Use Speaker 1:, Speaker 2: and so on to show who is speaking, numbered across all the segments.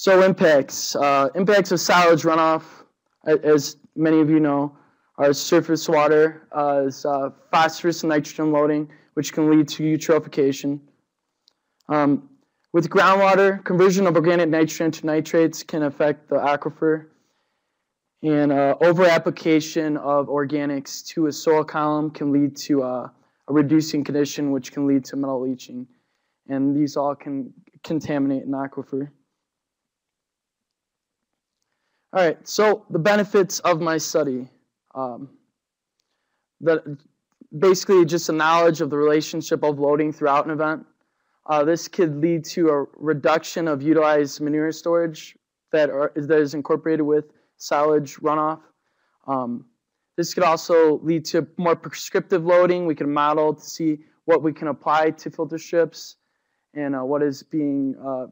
Speaker 1: So impacts. Uh, impacts of solids runoff, as many of you know, are surface water, uh, is, uh, phosphorus and nitrogen loading, which can lead to eutrophication. Um, with groundwater, conversion of organic nitrogen to nitrates can affect the aquifer. And uh, over-application of organics to a soil column can lead to uh, a reducing condition, which can lead to metal leaching. And these all can contaminate an aquifer. All right, so the benefits of my study. Um, the, basically, just a knowledge of the relationship of loading throughout an event. Uh, this could lead to a reduction of utilized manure storage that, are, that is incorporated with silage runoff. Um, this could also lead to more prescriptive loading. We can model to see what we can apply to filter strips and uh, what is being uh,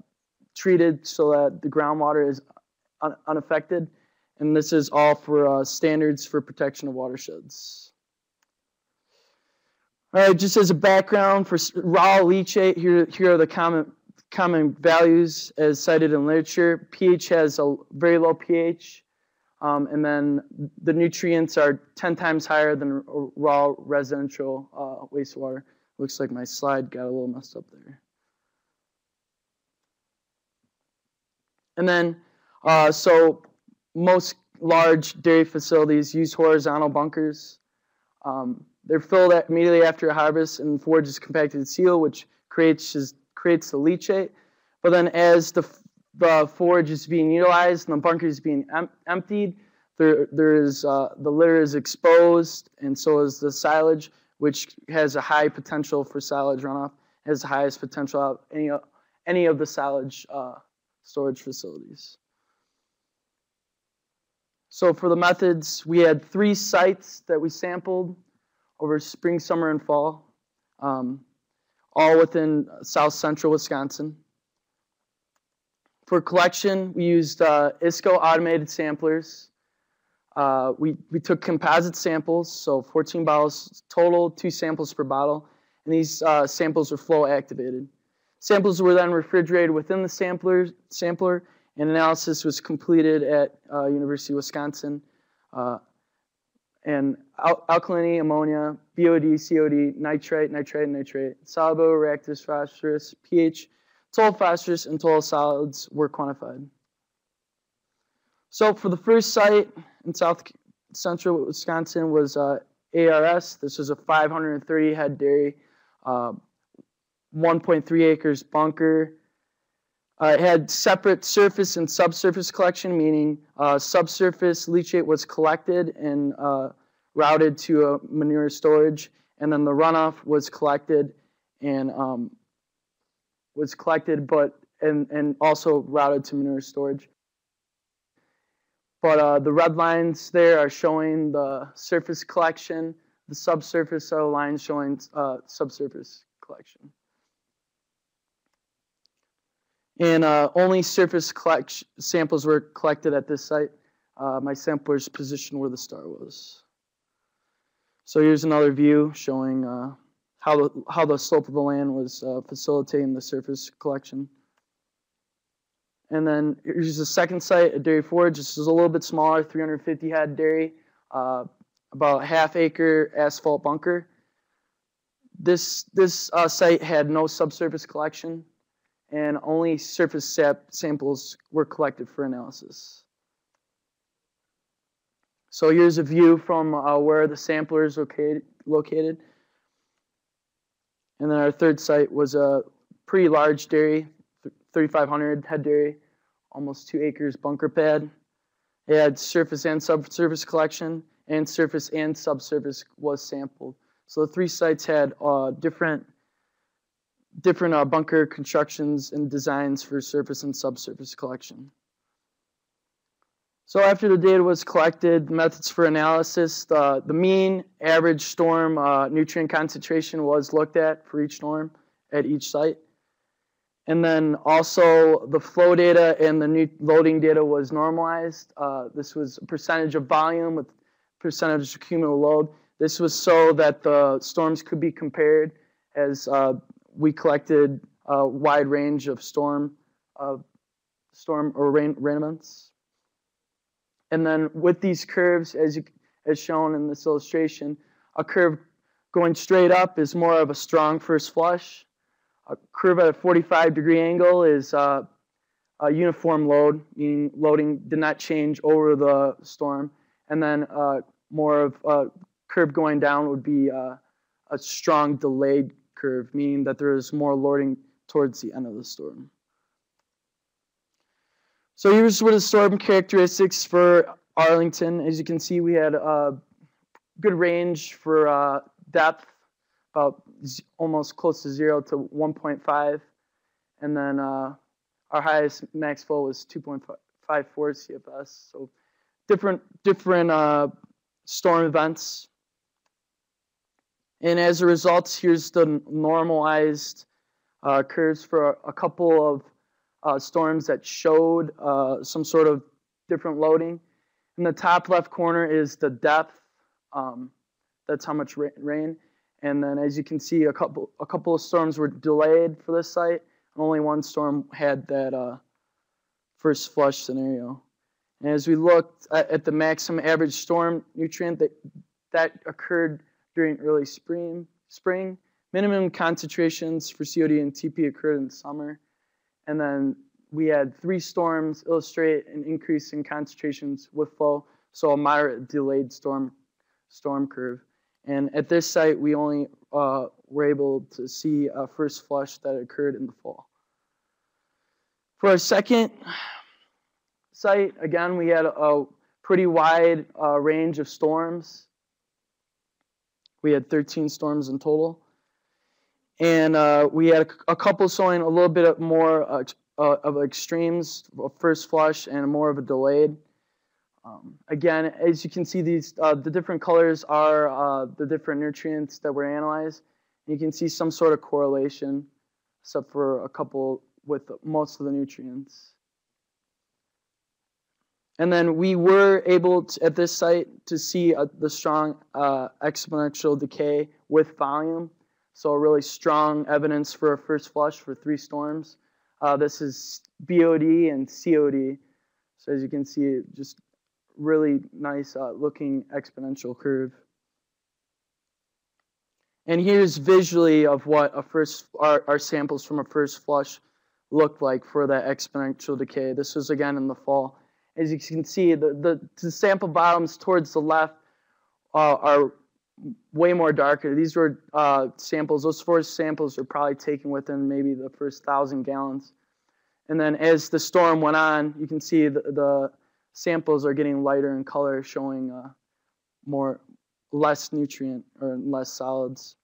Speaker 1: treated so that the groundwater is un unaffected. And this is all for uh, standards for protection of watersheds. All right, just as a background for raw leachate, here, here are the common, common values as cited in literature. pH has a very low pH. Um, and then the nutrients are 10 times higher than raw residential uh, wastewater. Looks like my slide got a little messed up there. And then, uh, so most large dairy facilities use horizontal bunkers. Um, they're filled immediately after harvest and forage is compacted seal, which creates, creates the leachate. But then as the the forage is being utilized and the bunker is being em emptied. There, there is uh, the litter is exposed, and so is the silage, which has a high potential for silage runoff. Has the highest potential of any any of the silage uh, storage facilities. So for the methods, we had three sites that we sampled over spring, summer, and fall, um, all within south central Wisconsin. For collection, we used uh, ISCO automated samplers. Uh, we, we took composite samples, so 14 bottles total, two samples per bottle, and these uh, samples were flow activated. Samples were then refrigerated within the sampler, sampler and analysis was completed at uh, University of Wisconsin. Uh, and al alkalinity, ammonia, BOD, COD, nitrite, nitrite, nitrate, soluble reactive phosphorus, pH, total phosphorus and total solids were quantified. So for the first site in south central Wisconsin was uh, ARS. This was a 530 head dairy, uh, 1.3 acres bunker. Uh, it had separate surface and subsurface collection, meaning uh, subsurface leachate was collected and uh, routed to a manure storage, and then the runoff was collected and um, was collected, but and, and also routed to manure storage. But uh, the red lines there are showing the surface collection. The subsurface are lines showing uh, subsurface collection. And uh, only surface samples were collected at this site. Uh, my sampler's position where the star was. So here's another view showing uh, how the, how the slope of the land was uh, facilitating the surface collection. And then here's the second site, a dairy forage. This is a little bit smaller, 350 head dairy, uh, about half acre asphalt bunker. This, this uh, site had no subsurface collection and only surface sap samples were collected for analysis. So here's a view from uh, where the sampler is located. located. And then our third site was a pretty large dairy, 3,500 head dairy, almost two acres bunker pad. It had surface and subsurface collection, and surface and subsurface was sampled. So the three sites had uh, different different uh, bunker constructions and designs for surface and subsurface collection. So after the data was collected, methods for analysis, the, the mean average storm uh, nutrient concentration was looked at for each storm at each site. And then also the flow data and the new loading data was normalized. Uh, this was a percentage of volume with percentage of cumulative load. This was so that the storms could be compared as uh, we collected a wide range of storm uh, storm or rain, rain events. And then with these curves, as, you, as shown in this illustration, a curve going straight up is more of a strong first flush. A curve at a 45 degree angle is uh, a uniform load, meaning loading did not change over the storm. And then uh, more of a curve going down would be uh, a strong delayed curve, meaning that there is more loading towards the end of the storm. So here's what the storm characteristics for Arlington. As you can see, we had a good range for uh, depth, about almost close to zero to 1.5. And then uh, our highest max flow was 2.54 CFS. So different, different uh, storm events. And as a result, here's the normalized uh, curves for a, couple of uh, storms that showed uh, some sort of different loading. In the top left corner is the depth. Um, that's how much rain. And then as you can see, a couple, a couple of storms were delayed for this site. And only one storm had that uh, first flush scenario. And as we looked at, the maximum average storm nutrient that, that occurred during early spring, spring, minimum concentrations for COD and TP occurred in the summer. And then we had three storms illustrate an increase in concentrations with flow, so a moderate delayed storm storm curve. And at this site, we only uh, were able to see a first flush that occurred in the fall. For our second site, again, we had a pretty wide uh, range of storms. We had 13 storms in total and uh, we had a, a, couple showing a little bit more uh, uh, of extremes, first flush, and more of a delayed. Um, again, as you can see, these uh, the different colors are uh, the different nutrients that were analyzed. And you can see some sort of correlation, except for a couple with most of the nutrients. And then we were able to, at this site to see uh, the strong exponential decay with volume. So really strong evidence for a first flush for three storms. Uh, this is BOD and COD. So as you can see, just really nice uh, looking exponential curve. And here's visually of what a first our, our samples from a first flush looked like for that exponential decay. This was again in the fall. As you can see, the, the, the sample bottoms towards the left uh, are way more darker. These were uh, samples. Those four samples were probably taken within maybe the first thousand gallons. And then as the storm went on, you can see the, the samples are getting lighter in color, showing uh, more, less nutrient or less solids.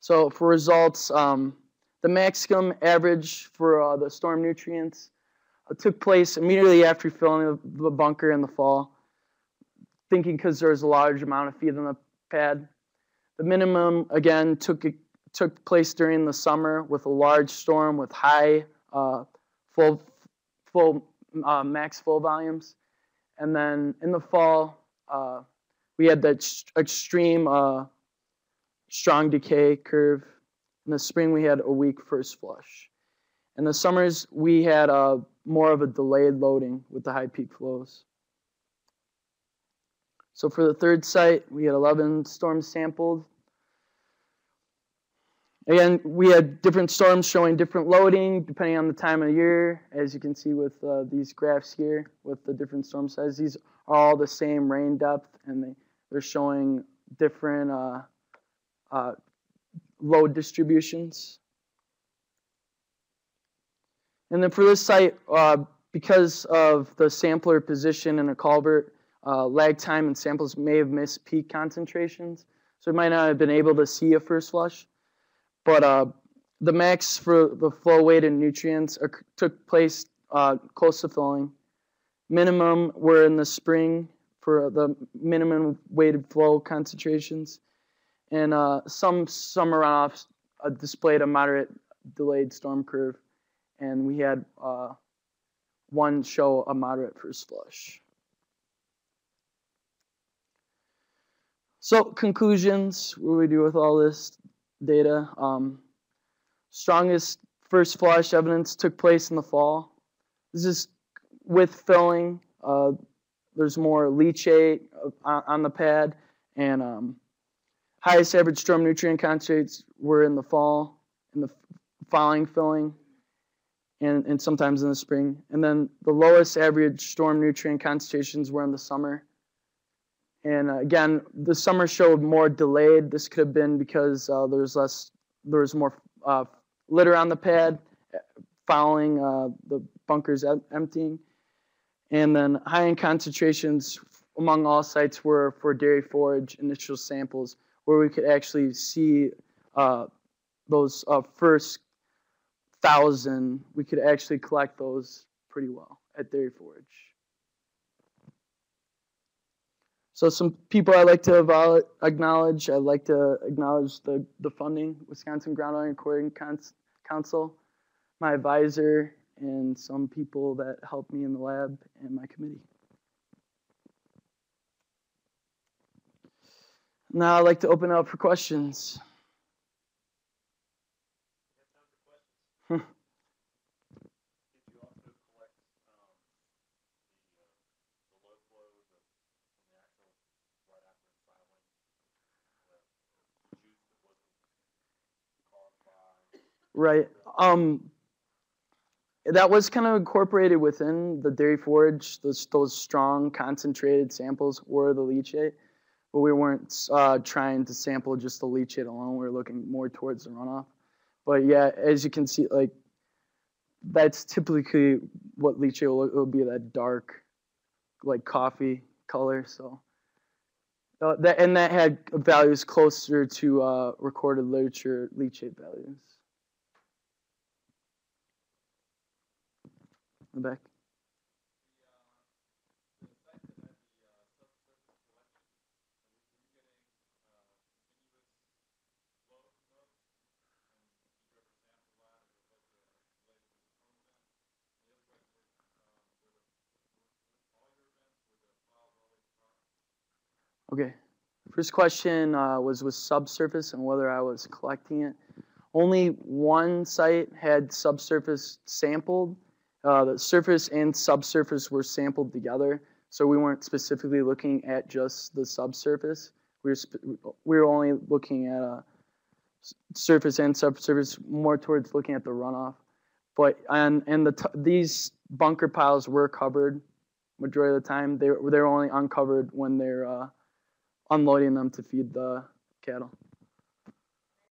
Speaker 1: So for results, um, the maximum average for uh, the storm nutrients took place immediately after filling the bunker in the fall thinking because there was a large amount of feed on the pad. The minimum, again, took, took place during the summer with a large storm with high uh, full, full uh, max full volumes. And then in the fall, uh, we had that extreme uh, strong decay curve. In the spring, we had a weak first flush. In the summers, we had uh, more of a delayed loading with the high peak flows. So for the third site, we had 11 storms sampled. Again, we had different storms showing different loading depending on the time of year, as you can see with uh, these graphs here with the different storm sizes. These are all the same rain depth, and they, they're showing different uh, uh, load distributions. And then for this site, uh, because of the sampler position in a culvert, uh, lag time and samples may have missed peak concentrations. So we might not have been able to see a first flush. But uh, the max for the flow weight and nutrients are, took place uh, close to filling. Minimum were in the spring for the minimum weighted flow concentrations. And uh, some summer runoffs uh, displayed a moderate delayed storm curve. And we had uh, one show a moderate first flush. So conclusions, what do we do with all this data? Um, strongest first flush evidence took place in the fall. This is with filling. Uh, there's more leachate on, on the pad, and um, highest average storm nutrient concentrates were in the fall, in the following filling, and, and sometimes in the spring. And then the lowest average storm nutrient concentrations were in the summer. And uh, again, the summer showed more delayed. This could have been because uh, there was less, there was more uh, litter on the pad following uh, the bunkers emptying. And then high in concentrations among all sites were for dairy forage initial samples, where we could actually see uh, those uh, first thousand, we could actually collect those pretty well at dairy Forage. So some people I like to acknowledge, I'd like to acknowledge the, the funding, Wisconsin Ground Groundwater Recording Council, my advisor, and some people that helped me in the lab and my committee. Now I'd like to open up for questions. Right. Um, that was kind of incorporated within the dairy forage. Those those strong concentrated samples were the leachate, but we weren't uh, trying to sample just the leachate alone. We were looking more towards the runoff. But yeah, as you can see, like that's typically what leachate will, will be that dark, like coffee color. So uh, that and that had values closer to uh, recorded literature leachate values. The back. Okay. First question uh, was with subsurface and whether I was collecting it. Only one site had subsurface sampled, uh, the surface and subsurface were sampled together, so we weren't specifically looking at just the subsurface. We were, we were only looking at a uh, surface and subsurface, more towards looking at the runoff. But and and the these bunker piles were covered majority of the time. They they're only uncovered when they're uh, unloading them to feed the cattle.